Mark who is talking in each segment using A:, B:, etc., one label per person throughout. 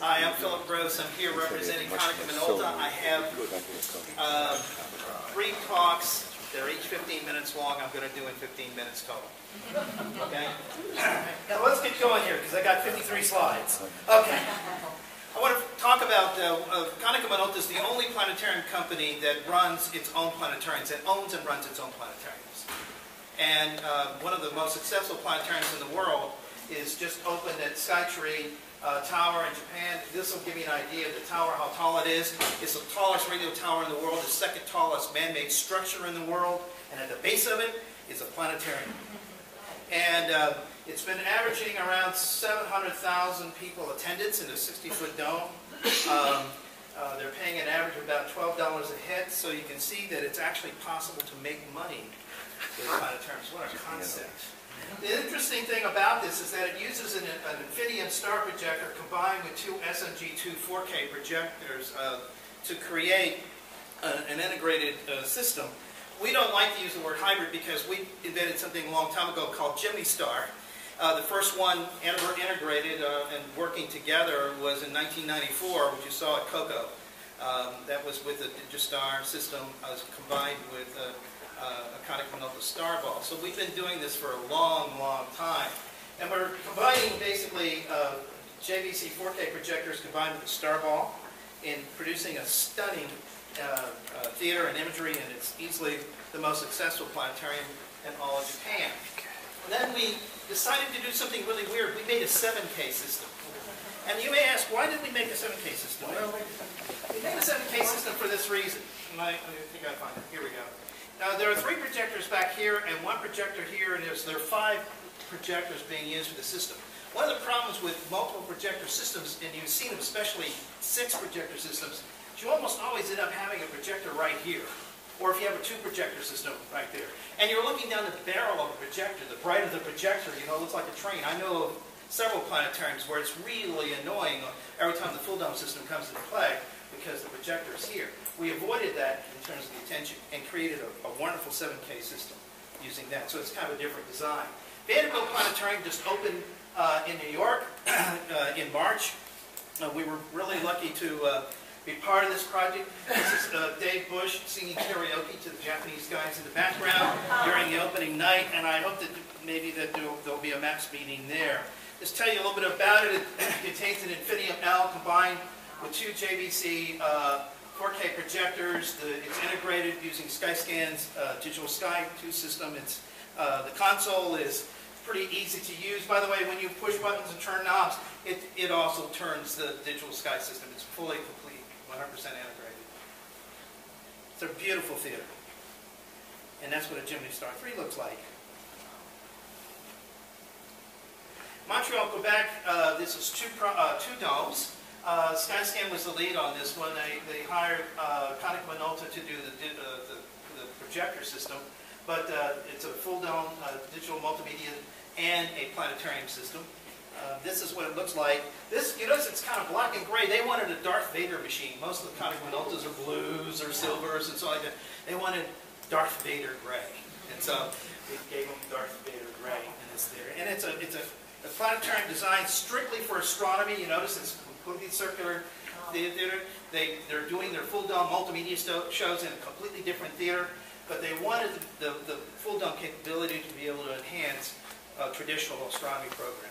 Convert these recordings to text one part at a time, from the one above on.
A: Hi, I'm Philip Groce. I'm here representing Konica Minolta. I have uh, three talks. They're each 15 minutes long. I'm going to do in 15 minutes total. Okay? Now let's get going here because I got 53 slides. Okay. I want to talk about uh, uh, Konica Minolta is the only planetarium company that runs its own planetariums, that owns and runs its own planetariums. And uh, one of the most successful planetariums in the world is just opened at Skytree uh, tower in Japan. This will give you an idea of the tower, how tall it is. It's the tallest radio tower in the world, the second tallest man-made structure in the world, and at the base of it is a planetarium. And uh, it's been averaging around 700,000 people attendance in a 60-foot dome. Um, uh, they're paying an average of about $12 a head, so you can see that it's actually possible to make money with planetariums. What a concept. The interesting thing about this is that it uses an, an Infinium star projector combined with two SMG2 4K projectors uh, to create a, an integrated uh, system. We don't like to use the word hybrid because we invented something a long time ago called GEMINISTAR. Uh, the first one ever integrated uh, and working together was in 1994, which you saw at COCO. Um, that was with the Digistar system uh, combined with uh, a Konica Minolta star ball. So we've been doing this for a long, long time. And we're combining basically uh, JVC 4K projectors combined with the star ball in producing a stunning uh, uh, theater and imagery, and it's easily the most successful planetarium in all of Japan. And then we decided to do something really weird. We made a 7K system. And you may ask, why did we make a 7K system? Well, we made a 7K system for this reason. I think I find it. Here we go. Now, there are three projectors back here and one projector here, and there's, there are five projectors being used for the system. One of the problems with multiple projector systems, and you've seen them, especially six projector systems, is you almost always end up having a projector right here. Or if you have a two projector system right there. And you're looking down the barrel of a projector, the bright of the projector, you know, it looks like a train. I know several planetariums where it's really annoying every time the full dome system comes into play because the projector is here. We avoided that in terms of the attention and created a, a wonderful 7K system using that. So it's kind of a different design. Vanderbilt Planetarium just opened uh, in New York uh, in March. Uh, we were really lucky to uh, be part of this project. This is uh, Dave Bush singing karaoke to the Japanese guys in the background during the opening night, and I hope that maybe that there'll, there'll be a MAPS meeting there. Just tell you a little bit about it. It contains an Infinium L combined with two JVC uh, 4K projectors. The, it's integrated using Sky-Skan's uh, digital Sky 2 system. It's, uh, the console is pretty easy to use. By the way, when you push buttons and turn knobs, it, it also turns the digital Sky system. It's fully complete, 100% integrated. It's a beautiful theater. And that's what a GEMINISTAR 3 looks like. Montreal, Quebec, uh, this is two, uh, two domes. Uh, Sky-Skan was the lead on this one. They, they hired uh, Konica Minolta to do the, uh, the, the, projector system, but uh, it's a full dome uh, digital multimedia and a planetarium system. Uh, this is what it looks like. This, you notice it's kind of black and gray. They wanted a Darth Vader machine. Most of the Konica Minoltas are blues or silvers and so like that. They wanted Darth Vader gray. And so we gave them Darth Vader gray in this theater. And it's a, it's a, a planetarium designed strictly for astronomy. You notice it's completely circular theater. They, they're doing their full dome multimedia shows in a completely different theater, but they wanted the, the, the full dome capability to be able to enhance a traditional astronomy program.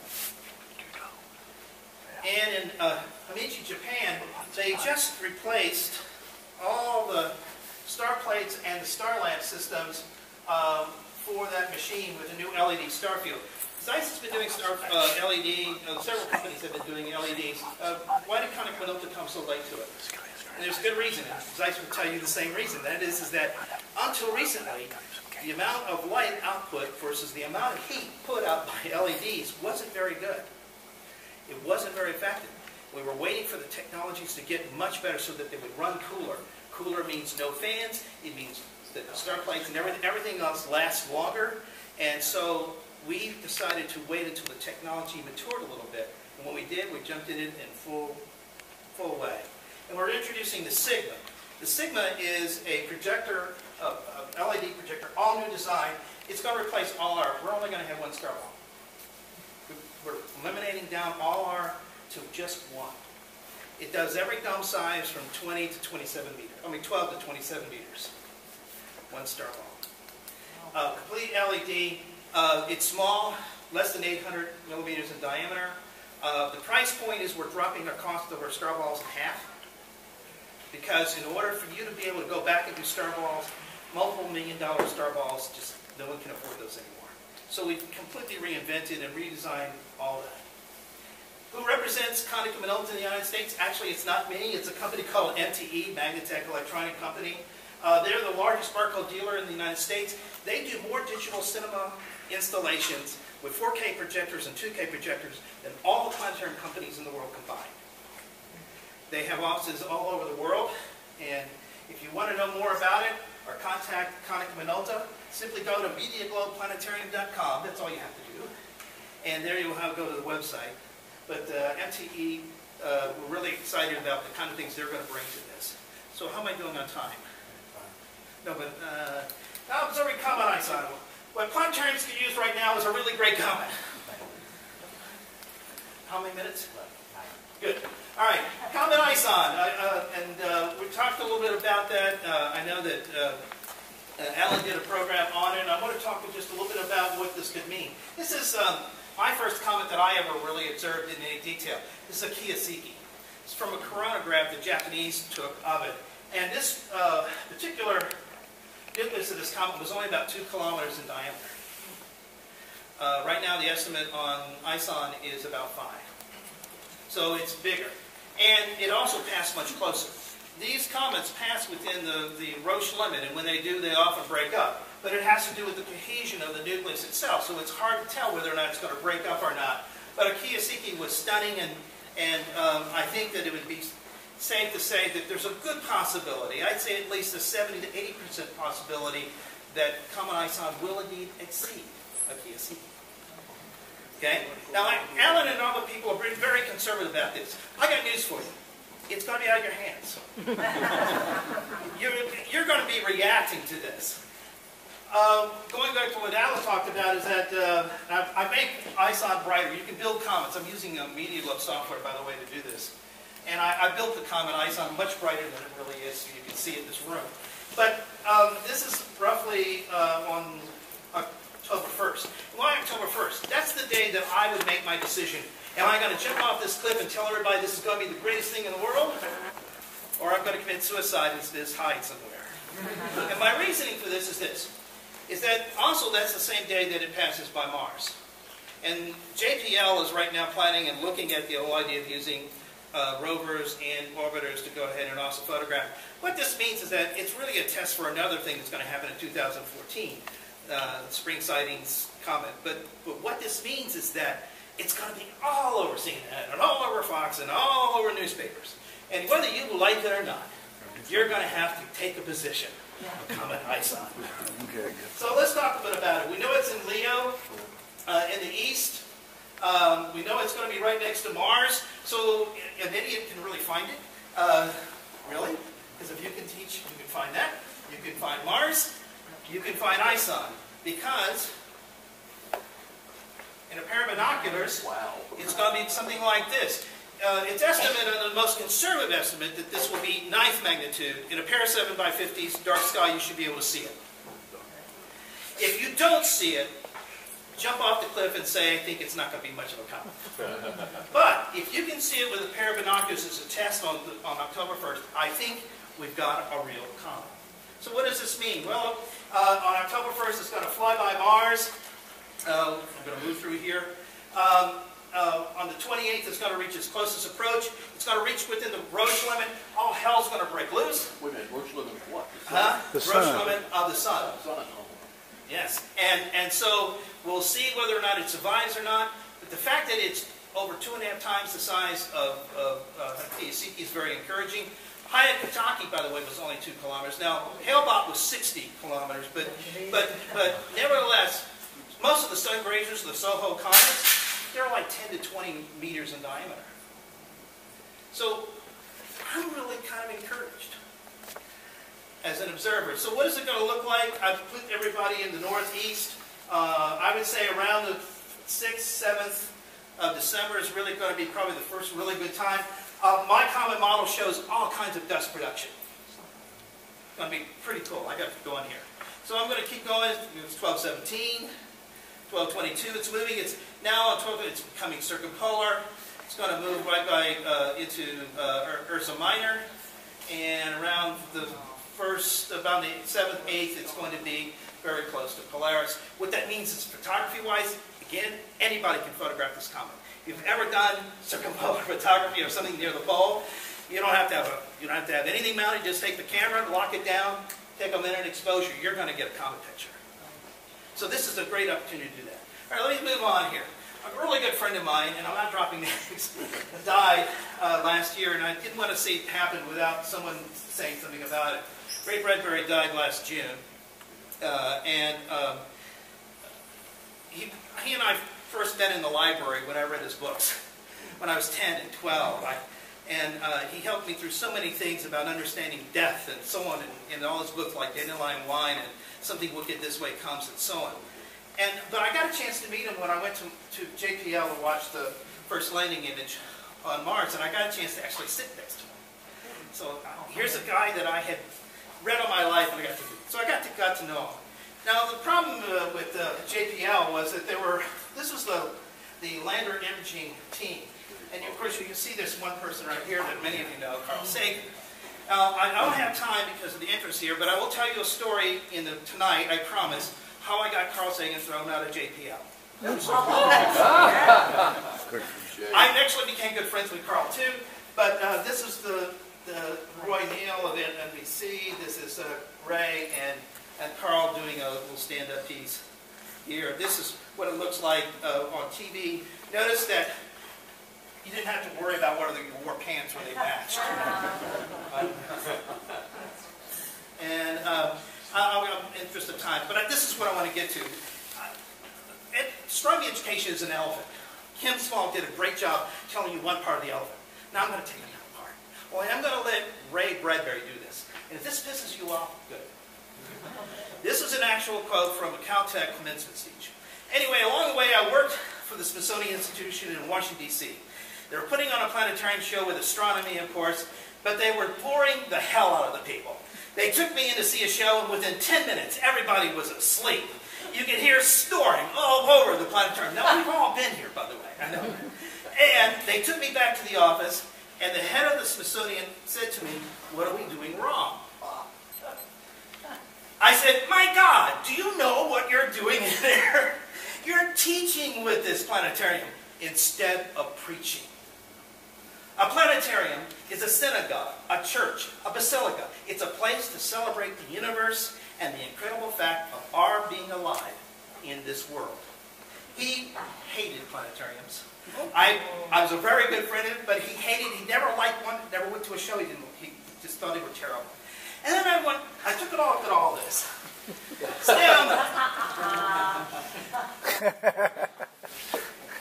A: And in uh, Himeji, Japan, they just replaced all the star plates and the star lamp systems um, for that machine with a new LED star field. Zeiss has been doing uh, LED, uh, several companies have been doing LEDs. Uh, why did Konica Minolta come so late to it? And there's a good reason. Zeiss will tell you the same reason. That is, is that until recently, the amount of light output versus the amount of heat put out by LEDs wasn't very good. It wasn't very effective. We were waiting for the technologies to get much better so that they would run cooler. Cooler means no fans. It means that the star plates and everything, everything else lasts longer. And so we decided to wait until the technology matured a little bit. And when we did, we jumped in it in full, full way. And we're introducing the Sigma. The Sigma is a projector, a, a LED projector, all new design. It's going to replace all our, we're only going to have one star ball. We're eliminating down all our to just one. It does every dome size from 20 to 27 meters, I mean 12 to 27 meters. One star ball. Uh, complete LED. Uh, it's small, less than 800 millimeters in diameter. Uh, the price point is we're dropping the cost of our star balls in half. Because in order for you to be able to go back and do star balls, multiple million dollar star balls, just no one can afford those anymore. So we've completely reinvented and redesigned all that. Who represents Konica Minolta in the United States? Actually, it's not me. It's a company called MTE, Magna-Tech Electronic Company. Uh, they're the largest Barco dealer in the United States. They do more digital cinema installations with 4K projectors and 2K projectors than all the planetarium companies in the world combined. They have offices all over the world, and if you want to know more about it or contact Konica Minolta, simply go to MediaGlobePlanetarium.com. That's all you have to do. And there you'll have go to the website. But uh, MTE, uh, we're really excited about the kind of things they're going to bring to this. So how am I doing on time? No, but uh, now observing comment I saw. What planetariums can use right now is a really great comment. How many minutes? Good. All right, Comet ISON, uh, uh, and uh, we talked a little bit about that. Uh, I know that uh, uh, Alan did a program on it, I want to talk just a little bit about what this could mean. This is um, my first comet that I ever really observed in any detail. This is Ikeya-Seki. It's from a coronagraph the Japanese took of it. And this particular nucleus of this comet was only about two kilometers in diameter. right now, the estimate on ISON is about five. So it's bigger. And it also passed much closer. These comets pass within the, the Roche limit, and when they do, they often break up. But it has to do with the cohesion of the nucleus itself, so it's hard to tell whether or not it's going to break up or not. But Ikeya-Seki was stunning, and, and um, I think that it would be safe to say that there's a good possibility, I'd say at least a 70 to 80% possibility, that Comet ISON will indeed exceed Ikeya-Seki. Okay? Now, Alan and other people have been very conservative about this. I got news for you. It's going to be out of your hands. you're, you're going to be reacting to this. Um, going back to what Alan talked about is that uh, I, I, make ISON brighter. You can build comets. I'm using a Media Globe software, by the way, to do this. And I, I built the comet ISON much brighter than it really is, so you can see it in this room. But um, this is roughly uh, on October 1st. Why October 1st? That's the day that I would make my decision. Am I going to jump off this cliff and tell everybody this is going to be the greatest thing in the world? Or I'm going to commit suicide and just hide somewhere. and my reasoning for this is this. Is that also that's the same day that it passes by Mars. And JPL is right now planning and looking at the whole idea of using uh, rovers and orbiters to go ahead and also photograph. What this means is that it's really a test for another thing that's going to happen in 2014 uh, spring sightings comment. But, but what this means is that it's going to be all over CNN and all over Fox and all over newspapers. And whether you like it or not, you're going to have to take a position. A comet ISON. Okay. So let's talk a bit about it. We know it's in Leo, uh, in the east. Um, we know it's going to be right next to Mars, so an idiot can really find it. Uh, really? Because if you can teach, you can find that. You can find Mars you can find ISON because in a pair of binoculars, wow. it's going to be something like this. Uh, it's estimated, the most conservative estimate, that this will be ninth magnitude. In a pair of 7 by 50s, dark sky, you should be able to see it. If you don't see it, jump off the cliff and say, I think it's not going to be much of a comet. but if you can see it with a pair of binoculars as a test on, on October 1st, I think we've got a real comet. So what does this mean? Well, uh, on October 1st, it's going to fly by Mars. Uh, I'm going to move through here. Um, uh, on the 28th, it's going to reach its closest approach. It's going to reach within the Roche limit. All hell's going to break loose.
B: Wait a minute, Roche limit of what?
A: The sun? Huh?
C: The
A: Roche
C: sun.
A: limit of the sun.
B: The sun. Oh.
A: Yes, and, and so we'll see whether or not it survives or not. But the fact that it's over two and a half times the size of, of uh, is very encouraging. Hyakutake, by the way, was only two kilometers. Now, Hale-Bopp was 60 kilometers, but, but, but nevertheless, most of the sun grazers, the SOHO comets, they're like 10 to 20 meters in diameter. So I'm really kind of encouraged as an observer. So what is it going to look like? I've put everybody in the northeast. Uh, I would say around the 6th, 7th of December is really going to be probably the first really good time. Uh, my comet model shows all kinds of dust production. It's going to be pretty cool. I got to go in here. So I'm going to keep going. It's 1217, 1222. It's moving. It's now on 12. It's becoming circumpolar. It's going to move right by uh, into uh, Ursa Minor, and around the first, about the seventh, eighth, it's going to be very close to Polaris. What that means is photography-wise, again, anybody can photograph this comet. If you've ever done circumpolar photography or something near the pole, you don't have to have a, you don't have to have anything mounted. Just take the camera, lock it down, take a minute exposure. You're going to get a comet picture. So this is a great opportunity to do that. All right, let me move on here. A really good friend of mine, and I'm not dropping names, died uh, last year, and I didn't want to see it happen without someone saying something about it. Ray Bradbury died last June. Uh, and um, he, he and I first met in the library when I read his books, when I was 10 and 12. I, and uh, he helped me through so many things about understanding death and so on, in, in all his books like Dandelion Wine and Something Wicked This Way Comes and so on. And, but I got a chance to meet him when I went to, to JPL to watch the first landing image on Mars, and I got a chance to actually sit next to him. So here's a guy that I had read all my life, and I got to so I got to, got to know him. Now, the problem uh, with uh, JPL was that there were, this was the, the lander imaging team. And of course, you can see this one person right here that many of you know, Carl Sagan. Now, I don't have time because of the interest here, but I will tell you a story in the, tonight, I promise, how I got Carl Sagan thrown out of JPL. I actually became good friends with Carl too, but uh, this is the, the Roy Neal of NBC. This is uh, Ray and, and Carl doing a little stand-up piece here. This is what it looks like uh, on TV. Notice that you didn't have to worry about whether you wore pants or they matched. and um, I, am in interest of time, but this is what I want to get to. Uh, Astronomy education is an elephant. Kim Small did a great job telling you one part of the elephant. Now I'm going to take another part. Well, I'm going to let Ray Bradbury do this. And if this pisses you off, good. This is an actual quote from a Caltech commencement speech. Anyway, along the way, I worked for the Smithsonian Institution in Washington, D.C. They were putting on a planetarium show with astronomy, of course, but they were boring the hell out of the people. They took me in to see a show, and within 10 minutes, everybody was asleep. You could hear snoring all over the planetarium. Now, we've all been here, by the way, I know. And they took me back to the office, and the head of the Smithsonian said to me, what are we doing wrong? I said, my God, do you know what you're doing in there? You're teaching with this planetarium instead of preaching. A planetarium is a synagogue, a church, a basilica. It's a place to celebrate the universe and the incredible fact of our being alive in this world. He hated planetariums. I, I was a very good friend of him, but he hated, he never liked one, never went to a show, he, didn't, he just thought they were terrible. And then I went, I took it all, at all this.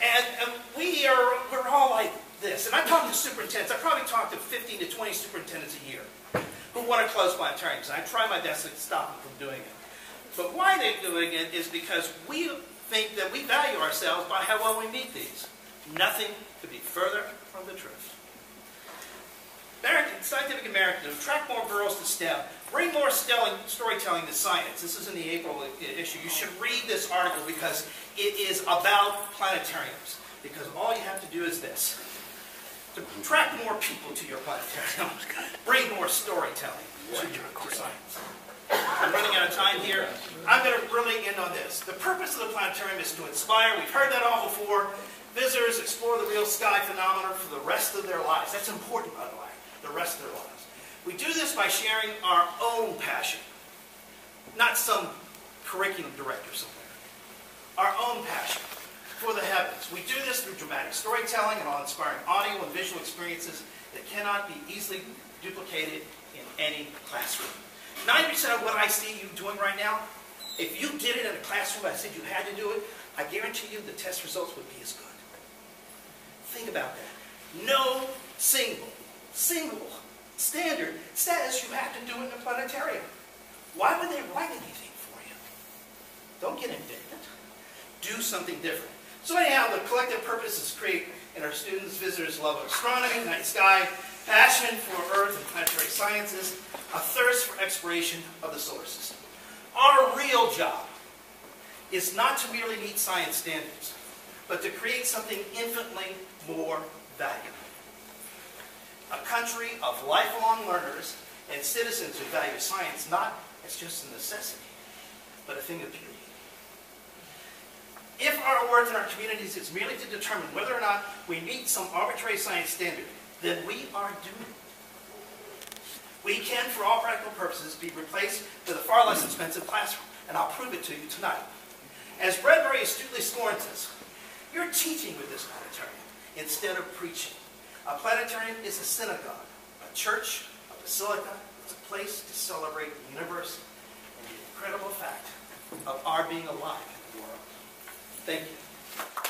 A: And, and we are, we're all like this. And I talk to superintendents, I probably talk to 15 to 20 superintendents a year who want to close planetariums. And I try my best to stop them from doing it. But why they're doing it is because we think that we value ourselves by how well we meet these. Nothing could be further from the truth. American, Scientific American attract more girls to STEM, bring more storytelling to science. This is in the April issue. You should read this article because it is about planetariums. Because all you have to do is this. To attract more people to your planetarium, bring more storytelling to your science. I'm running out of time here. I'm going to really end on this. The purpose of the planetarium is to inspire. We've heard that all before. Visitors explore the real sky phenomenon for the rest of their lives. That's important, by the way, the rest of their lives. We do this by sharing our own passion, not some curriculum director somewhere. Our own passion for the heavens. We do this through dramatic storytelling and awe-inspiring audio and visual experiences that cannot be easily duplicated in any classroom. 90% of what I see you doing right now, if you did it in a classroom, I said you had to do it, I guarantee you the test results would be as good. Think about that. No single, single standard says you have to do it in a planetarium. Why would they write anything for you? Don't get indignant. Do something different. So anyhow, the collective purpose is create and our students, visitors' love of astronomy, night sky, passion for Earth and planetary sciences, a thirst for exploration of the solar system. Our real job is not to merely meet science standards, but to create something infinitely more valuable. A country of lifelong learners and citizens who value science not as just a necessity, but a thing of beauty. If our work in our communities is merely to determine whether or not we meet some arbitrary science standard, then we are doomed. We can, for all practical purposes, be replaced with a far less expensive classroom, and I'll prove it to you tonight. As Bradbury astutely scorns us, you're teaching with this planetarium instead of preaching. A planetarium is a synagogue, a church, a basilica. It's a place to celebrate the universe and the incredible fact of our being alive in the world. Thank you.